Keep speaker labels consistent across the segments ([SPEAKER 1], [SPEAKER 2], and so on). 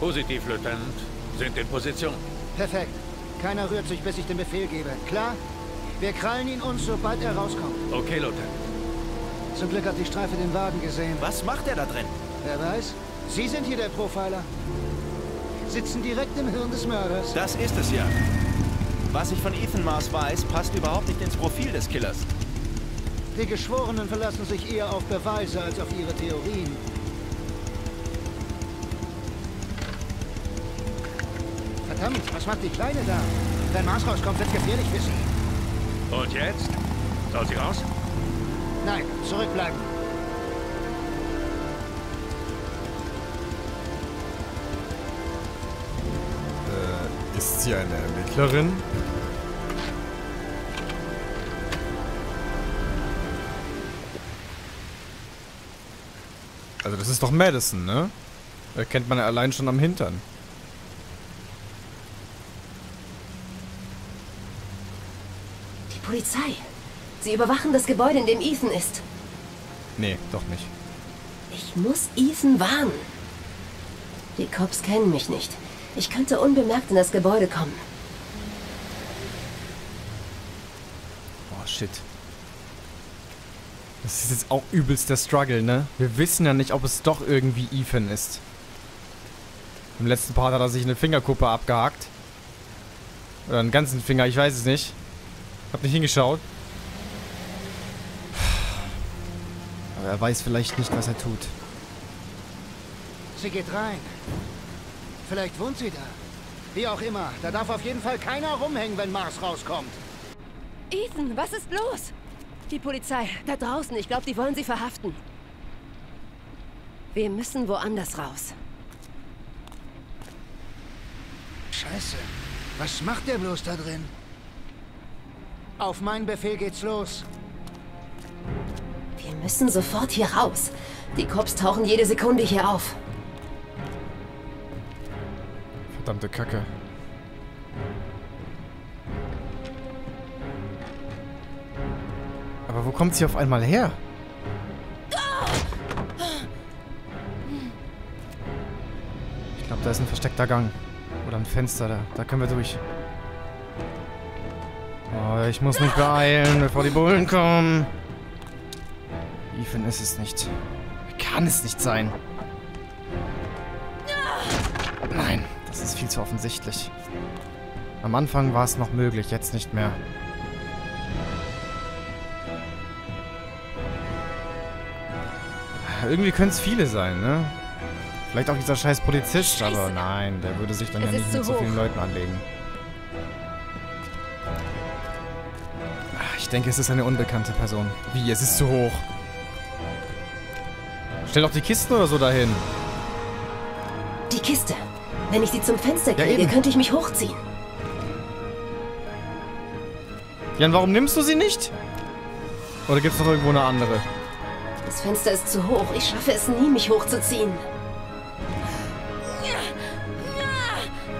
[SPEAKER 1] Positiv, Lieutenant. Sind in Position.
[SPEAKER 2] Perfekt. Keiner rührt sich, bis ich den Befehl gebe. Klar? Wir krallen ihn uns, sobald er rauskommt.
[SPEAKER 1] Okay, Lieutenant.
[SPEAKER 2] Zum Glück hat die Streife den Wagen gesehen.
[SPEAKER 3] Was macht er da drin?
[SPEAKER 2] Wer weiß? Sie sind hier der Profiler. Sitzen direkt im Hirn des Mörders.
[SPEAKER 3] Das ist es ja. Was ich von Ethan Mars weiß, passt überhaupt nicht ins Profil des Killers.
[SPEAKER 2] Die Geschworenen verlassen sich eher auf Beweise als auf ihre Theorien. Verdammt, was macht die Kleine da? Wenn Mars rauskommt, wird gefährlich für sie.
[SPEAKER 1] Und jetzt? Soll sie raus?
[SPEAKER 2] Nein, zurückbleiben.
[SPEAKER 4] Äh, ist sie eine Ermittlerin? Also das ist doch Madison, ne? Erkennt man ja allein schon am Hintern.
[SPEAKER 5] Polizei. Sie überwachen das Gebäude, in dem Ethan ist.
[SPEAKER 4] Nee, doch nicht.
[SPEAKER 5] Ich muss Ethan warnen. Die Cops kennen mich nicht. Ich könnte unbemerkt in das Gebäude kommen.
[SPEAKER 4] Oh, shit. Das ist jetzt auch übelst der Struggle, ne? Wir wissen ja nicht, ob es doch irgendwie Ethan ist. Im letzten Part hat er sich eine Fingerkuppe abgehakt. Oder einen ganzen Finger, ich weiß es nicht. Hab nicht hingeschaut. Aber er weiß vielleicht nicht, was er tut.
[SPEAKER 2] Sie geht rein. Vielleicht wohnt sie da. Wie auch immer, da darf auf jeden Fall keiner rumhängen, wenn Mars rauskommt.
[SPEAKER 5] Ethan, was ist los? Die Polizei, da draußen. Ich glaube, die wollen sie verhaften. Wir müssen woanders raus.
[SPEAKER 2] Scheiße. Was macht der bloß da drin? Auf meinen Befehl geht's los.
[SPEAKER 5] Wir müssen sofort hier raus. Die Cops tauchen jede Sekunde hier auf.
[SPEAKER 4] Verdammte Kacke. Aber wo kommt sie auf einmal her? Ich glaube, da ist ein versteckter Gang. Oder ein Fenster da. Da können wir durch. Ich muss mich beeilen, bevor die Bullen kommen. Ethan ist es nicht. Kann es nicht sein. Nein, das ist viel zu offensichtlich. Am Anfang war es noch möglich, jetzt nicht mehr. Irgendwie können es viele sein, ne? Vielleicht auch dieser scheiß Polizist,
[SPEAKER 5] Scheiße.
[SPEAKER 4] aber nein, der würde sich dann
[SPEAKER 5] Es
[SPEAKER 4] ja nicht mit so vielen. Leuten anlegen. Ich denke, es ist eine unbekannte Person. Wie? Es ist zu hoch. Stell doch die Kisten oder so dahin.
[SPEAKER 5] Die Kiste. Wenn ich sie zum Fenster
[SPEAKER 4] Ja,
[SPEAKER 5] kriege,
[SPEAKER 4] eben.
[SPEAKER 5] könnte ich mich hochziehen.
[SPEAKER 4] Jan, warum nimmst du sie nicht? Oder gibt's noch irgendwo eine andere?
[SPEAKER 5] Das Fenster ist zu hoch. Ich schaffe es nie, mich hochzuziehen.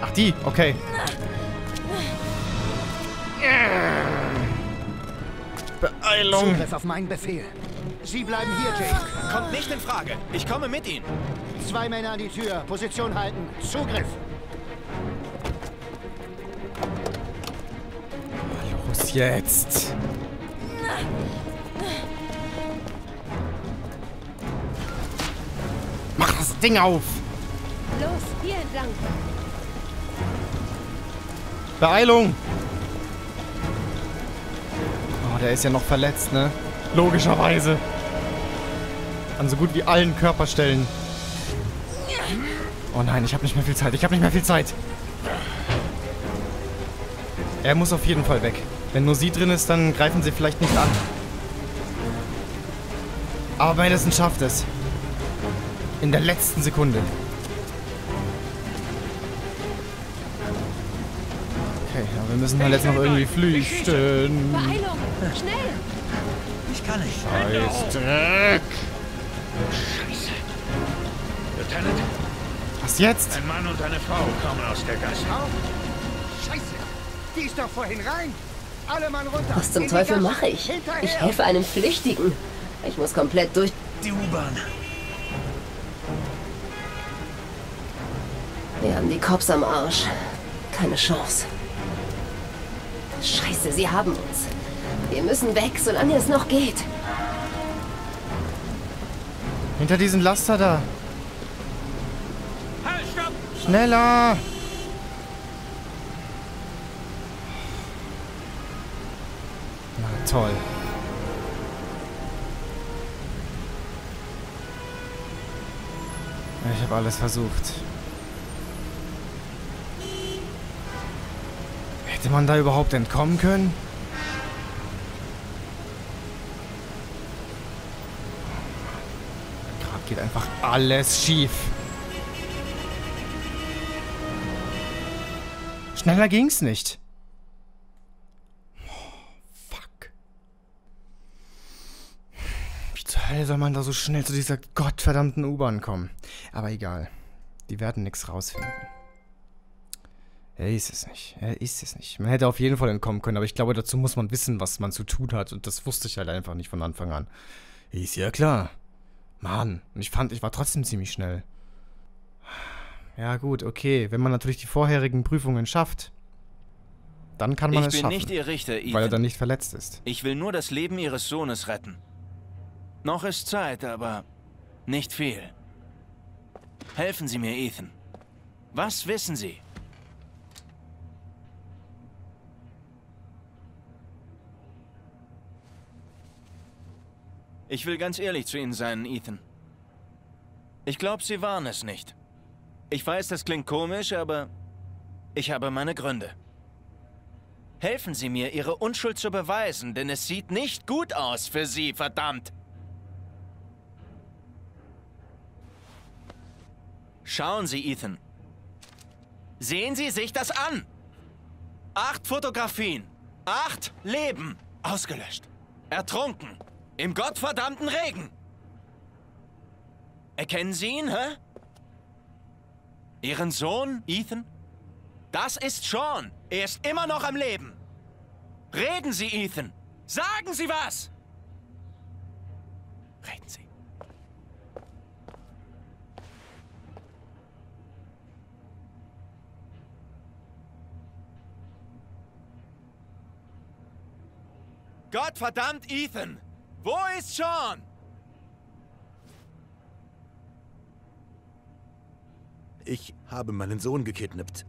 [SPEAKER 4] Ach, die? Okay. Beeilung.
[SPEAKER 2] Zugriff auf meinen Befehl. Sie bleiben hier, Jake.
[SPEAKER 3] Kommt nicht in Frage. Ich komme mit Ihnen.
[SPEAKER 2] Zwei Männer an die Tür. Position halten. Zugriff.
[SPEAKER 4] Los jetzt. Mach das Ding auf.
[SPEAKER 5] Los, hier entlang.
[SPEAKER 4] Beeilung. Oh, der ist ja noch verletzt, ne? Logischerweise. An so gut wie allen Körperstellen. Oh nein, ich habe nicht mehr viel Zeit. Ich habe nicht mehr viel Zeit. Er muss auf jeden Fall weg. Wenn nur sie drin ist, dann greifen sie vielleicht nicht an. Aber Madison schafft es. In der letzten Sekunde. Wir müssen halt jetzt noch irgendwie flüchten.
[SPEAKER 5] Beeilung, schnell.
[SPEAKER 3] Ich kann nicht.
[SPEAKER 4] Scheiß Dreck.
[SPEAKER 1] Scheiße. Lieutenant,
[SPEAKER 4] Was jetzt?
[SPEAKER 1] ein Mann und eine Frau kommen aus der Gasse.
[SPEAKER 2] Scheiße. Die ist doch vorhin rein. Alle Mann runter.
[SPEAKER 5] Was zum Teufel mache ich?
[SPEAKER 2] Hinterher.
[SPEAKER 5] Ich helfe einem Flüchtigen. Ich muss komplett durch.
[SPEAKER 3] Die U-Bahn.
[SPEAKER 5] Wir haben die Cops am Arsch. Keine Chance. Scheiße, sie haben uns. Wir müssen weg, solange es noch geht.
[SPEAKER 4] Hinter diesen Laster da. Schneller! Na toll. Ich habe alles versucht. Hätte man da überhaupt entkommen können? Gerade geht einfach alles schief. Schneller ging's nicht. Oh, fuck. Wie zur Hölle soll man da so schnell zu dieser gottverdammten U-Bahn kommen? Aber egal. Die werden nichts rausfinden. Er ist es nicht. Er ist es nicht. Man hätte auf jeden Fall entkommen können, aber ich glaube, dazu muss man wissen, was man zu tun hat. Und das wusste ich halt einfach nicht von Anfang an. Ist ja klar. Mann. Und ich fand, ich war trotzdem ziemlich schnell. Ja gut, okay. Wenn man natürlich die vorherigen Prüfungen schafft, dann kann man
[SPEAKER 3] Ich
[SPEAKER 4] es
[SPEAKER 3] bin
[SPEAKER 4] schaffen.
[SPEAKER 3] nicht Ihr Richter,
[SPEAKER 4] weil er
[SPEAKER 3] Ethan.
[SPEAKER 4] dann nicht verletzt ist.
[SPEAKER 3] Ich will nur das Leben Ihres Sohnes retten. Noch ist Zeit, aber nicht viel. Helfen Sie mir, Ethan. Was wissen Sie? Ich will ganz ehrlich zu Ihnen sein, Ethan. Ich glaube, Sie waren es nicht. Ich weiß, das klingt komisch, aber ich habe meine Gründe. Helfen Sie mir, Ihre Unschuld zu beweisen, denn es sieht nicht gut aus für Sie, verdammt! Schauen Sie, Ethan. Sehen Sie sich das an! Acht Fotografien, acht Leben ausgelöscht, ertrunken, im gottverdammten Regen. Erkennen Sie ihn, hä? Ihren Sohn, Ethan? Das ist Sean. Er ist immer noch am Leben. Reden Sie, Ethan. Sagen Sie was. Reden Sie. Gottverdammt, Ethan. Wo ist Sean?
[SPEAKER 6] Ich habe meinen Sohn gekidnappt.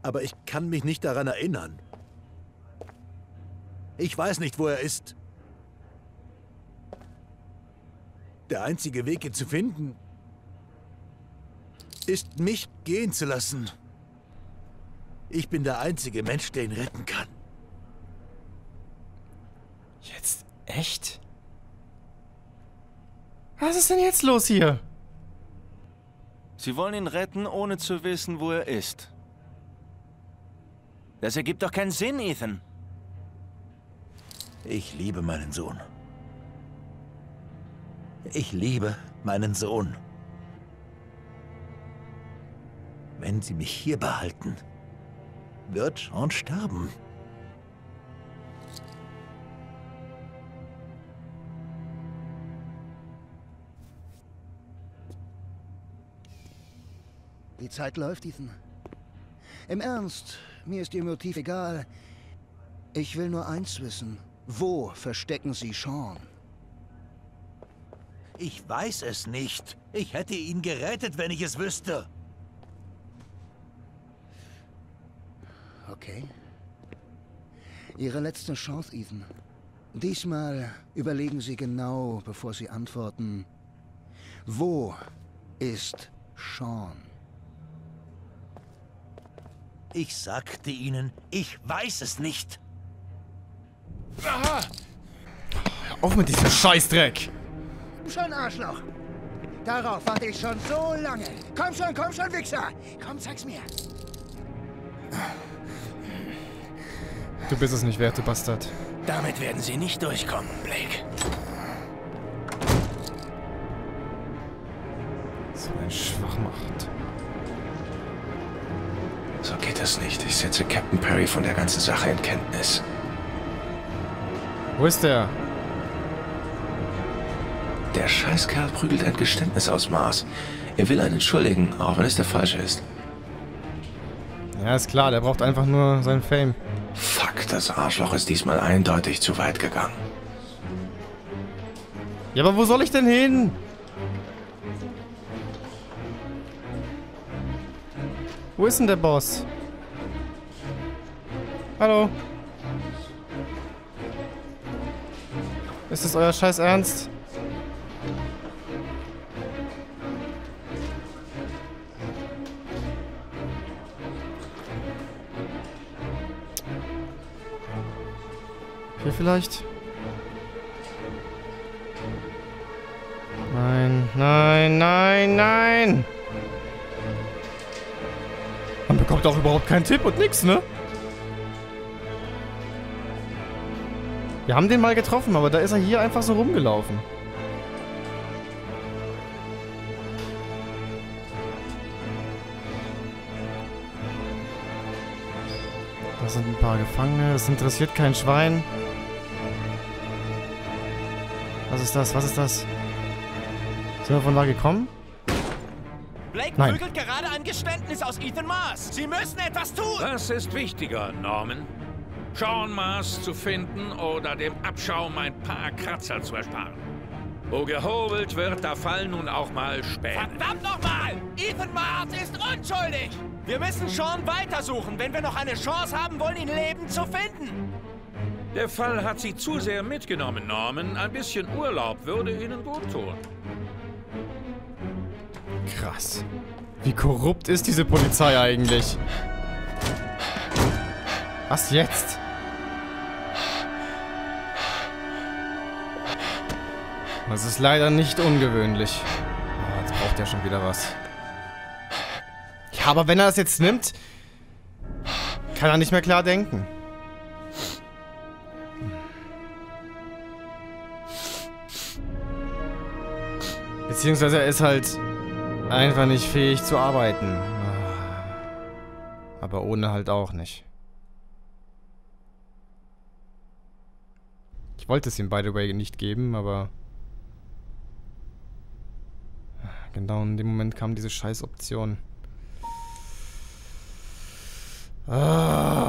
[SPEAKER 6] Aber ich kann mich nicht daran erinnern. Ich weiß nicht, wo er ist. Der einzige Weg, ihn zu finden, ist, mich gehen zu lassen. Ich bin der einzige Mensch, der ihn retten kann.
[SPEAKER 4] Jetzt echt? Was ist denn jetzt los hier?
[SPEAKER 3] Sie wollen ihn retten, ohne zu wissen, wo er ist. Das ergibt doch keinen Sinn, Ethan.
[SPEAKER 6] Ich liebe meinen Sohn. Ich liebe meinen Sohn. Wenn Sie mich hier behalten, wird Sean sterben.
[SPEAKER 2] Die Zeit läuft, Ethan. Im Ernst, mir ist Ihr Motiv egal. Ich will nur eins wissen. Wo verstecken Sie Sean?
[SPEAKER 6] Ich weiß es nicht. Ich hätte ihn gerettet, wenn ich es wüsste.
[SPEAKER 2] Okay. Ihre letzte Chance, Ethan. Diesmal überlegen Sie genau, bevor Sie antworten. Wo ist Sean?
[SPEAKER 6] Ich sagte Ihnen, ich weiß es nicht.
[SPEAKER 4] Auf mit diesem Scheißdreck!
[SPEAKER 2] Schon, Arschloch! Darauf warte ich schon so lange. Komm schon, komm schon, Wichser! Komm, zeig's mir!
[SPEAKER 4] Du bist es nicht wert, du Bastard.
[SPEAKER 3] Damit werden Sie nicht durchkommen, Blake.
[SPEAKER 4] So ein Schwachmacht.
[SPEAKER 1] So geht das nicht. Ich setze Captain Perry von der ganzen Sache in Kenntnis.
[SPEAKER 4] Wo ist der?
[SPEAKER 1] Der Scheißkerl prügelt ein Geständnis aus Mars. Er will einen entschuldigen, auch wenn es der falsche ist.
[SPEAKER 4] Ja, ist klar, der braucht einfach nur seinen Fame.
[SPEAKER 1] Fuck, das Arschloch ist diesmal eindeutig zu weit gegangen.
[SPEAKER 4] Ja, aber wo soll ich denn hin? Wo ist denn der Boss? Hallo? Ist das euer Scheiß Ernst? Hier vielleicht? Man bekommt auch überhaupt keinen Tipp und nix, ne? Wir haben den mal getroffen, aber da ist er hier einfach so rumgelaufen. Da sind ein paar Gefangene. Das interessiert kein Schwein. Was ist das? Was ist das? Sind wir von da gekommen? Nein.
[SPEAKER 3] prügelt gerade ein Geständnis aus Ethan Mars. Sie müssen etwas tun.
[SPEAKER 7] Was ist wichtiger, Norman? Sean Mars zu finden oder dem Abschaum ein paar Kratzer zu ersparen? Wo gehobelt wird, da fallen nun auch mal Späne.
[SPEAKER 3] Verdammt nochmal! Ethan Mars ist unschuldig! Wir müssen Sean weitersuchen, wenn wir noch eine Chance haben wollen, ihn lebend zu finden.
[SPEAKER 7] Der Fall hat Sie zu sehr mitgenommen, Norman. Ein bisschen Urlaub würde Ihnen gut tun.
[SPEAKER 4] Krass. Wie korrupt ist diese Polizei eigentlich? Was jetzt? Das ist leider nicht ungewöhnlich. Ah, jetzt braucht er schon wieder was. Ja, aber wenn er das jetzt nimmt, kann er nicht mehr klar denken. Beziehungsweise er ist halt einfach nicht fähig zu arbeiten. Aber ohne halt auch nicht. Ich wollte es ihm, by the way, nicht geben, aber... Genau in dem Moment kam diese scheiß Option. Ah.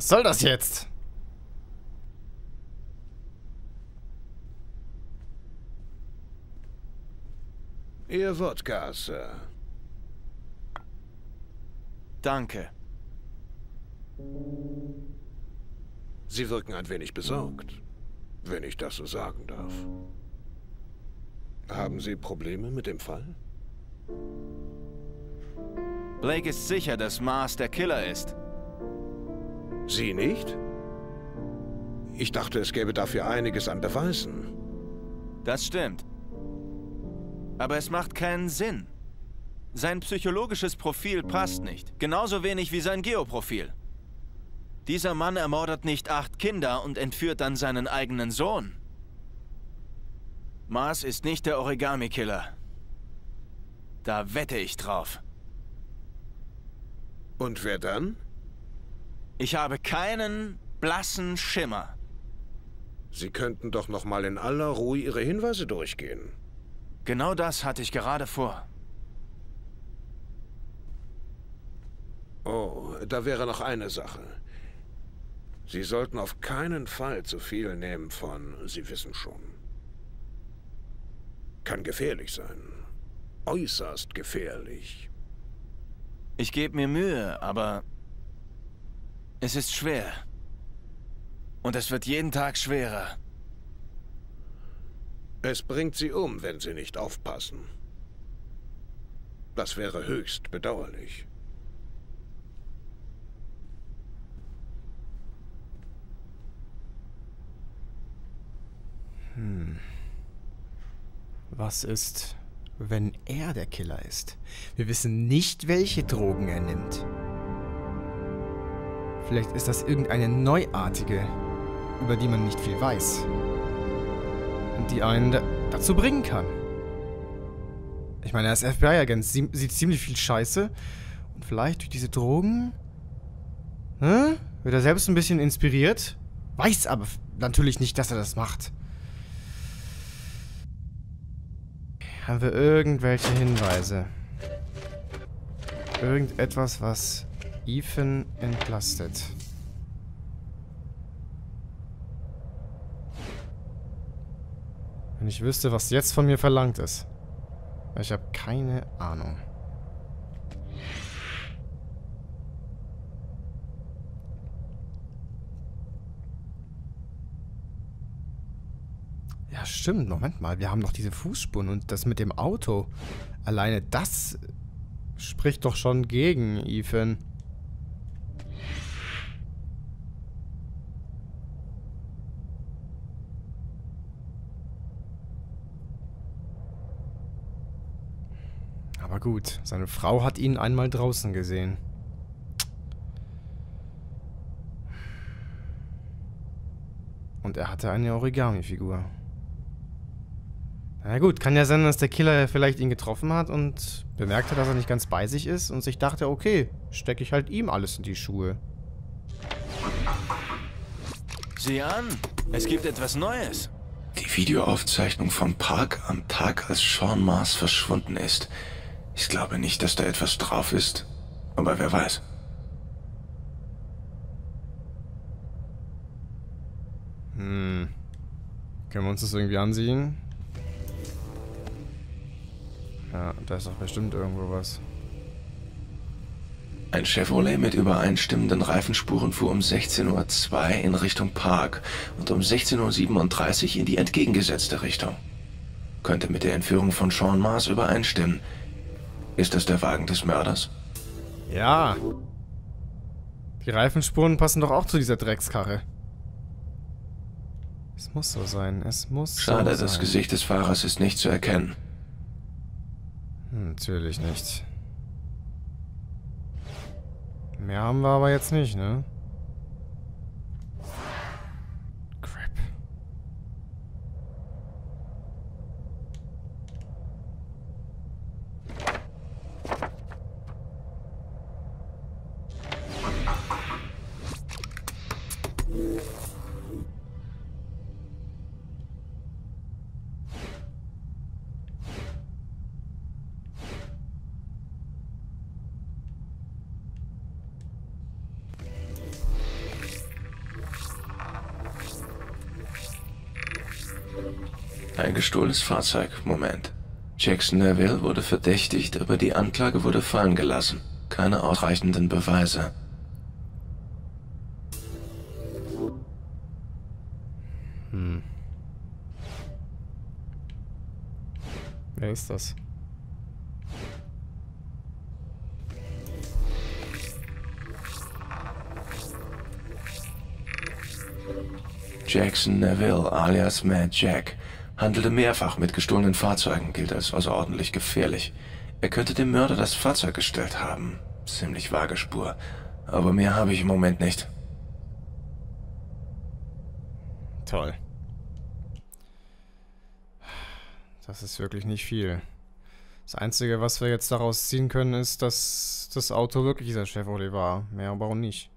[SPEAKER 4] Was soll das jetzt?
[SPEAKER 8] Ihr Wodka, Sir.
[SPEAKER 3] Danke.
[SPEAKER 8] Sie wirken ein wenig besorgt, wenn ich das so sagen darf. Haben Sie Probleme mit dem Fall?
[SPEAKER 3] Blake ist sicher, dass Mars der Killer ist.
[SPEAKER 8] Sie nicht? Ich dachte, es gäbe dafür einiges an Beweisen.
[SPEAKER 3] Das stimmt. Aber es macht keinen Sinn. Sein psychologisches Profil passt nicht. Genauso wenig wie sein Geoprofil. Dieser Mann ermordet nicht acht Kinder und entführt dann seinen eigenen Sohn. Mars ist nicht der Origami-Killer. Da wette ich drauf.
[SPEAKER 8] Und wer dann?
[SPEAKER 3] Ich habe keinen blassen Schimmer.
[SPEAKER 8] Sie könnten doch noch mal in aller Ruhe Ihre Hinweise durchgehen.
[SPEAKER 3] Genau das hatte ich gerade vor.
[SPEAKER 8] Oh, da wäre noch eine Sache. Sie sollten auf keinen Fall zu viel nehmen von, Sie wissen schon. Kann gefährlich sein. Äußerst gefährlich.
[SPEAKER 3] Ich gebe mir Mühe, aber es ist schwer. Und es wird jeden Tag schwerer.
[SPEAKER 8] Es bringt sie um, wenn sie nicht aufpassen. Das wäre höchst bedauerlich.
[SPEAKER 4] Hm. Was ist, wenn er der Killer ist? Wir wissen nicht, welche Drogen er nimmt. Vielleicht ist das irgendeine neuartige, über die man nicht viel weiß. Und die einen da dazu bringen kann. Ich meine, er ist FBI-Agent, sieht ziemlich viel Scheiße. Und vielleicht durch diese Drogen... Hä? Wird er selbst ein bisschen inspiriert? Weiß aber natürlich nicht, dass er das macht. Haben wir irgendwelche Hinweise? Irgendetwas, was Ethan entlastet. Wenn ich wüsste, was jetzt von mir verlangt ist. Ich habe keine Ahnung. Ja, stimmt. Moment mal. Wir haben noch diese Fußspuren und das mit dem Auto. Alleine das spricht doch schon gegen Ethan. Aber gut, seine Frau hat ihn einmal draußen gesehen. Und er hatte eine Origami-Figur. Na gut, kann ja sein, dass der Killer vielleicht ihn getroffen hat und bemerkte, dass er nicht ganz bei sich ist und sich dachte, okay, stecke ich halt ihm alles in die Schuhe.
[SPEAKER 3] Sieh an, es gibt etwas Neues.
[SPEAKER 1] Die Videoaufzeichnung vom Park am Tag, als Sean Mars verschwunden ist. Ich glaube nicht, dass da etwas drauf ist, aber wer weiß.
[SPEAKER 4] Hm. Können wir uns das irgendwie ansehen? Ja, da ist doch bestimmt irgendwo was.
[SPEAKER 1] Ein Chevrolet mit übereinstimmenden Reifenspuren fuhr um 16.02 Uhr in Richtung Park und um 16.37 Uhr in die entgegengesetzte Richtung. Könnte mit der Entführung von Sean Mars übereinstimmen. Ist das der Wagen des Mörders?
[SPEAKER 4] Ja. Die Reifenspuren passen doch auch zu dieser Dreckskarre. Es muss so sein. Es muss
[SPEAKER 1] Schade,
[SPEAKER 4] so sein.
[SPEAKER 1] das Gesicht des Fahrers ist nicht zu erkennen.
[SPEAKER 4] Natürlich nicht. Mehr haben wir aber jetzt nicht, ne?
[SPEAKER 1] Ein gestohlenes Fahrzeug. Moment. Jackson Neville wurde verdächtigt, aber die Anklage wurde fallen gelassen. Keine ausreichenden Beweise.
[SPEAKER 4] Hm. Wer ist das?
[SPEAKER 1] Jackson Neville alias Mad Jack handelte mehrfach mit gestohlenen Fahrzeugen, gilt als außerordentlich gefährlich. Er könnte dem Mörder das Fahrzeug gestellt haben. Ziemlich vage Spur. Aber mehr habe ich im Moment nicht.
[SPEAKER 4] Toll. Das ist wirklich nicht viel. Das Einzige, was wir jetzt daraus ziehen können, ist, dass das Auto wirklich dieser Chevrolet war. Mehr aber auch nicht.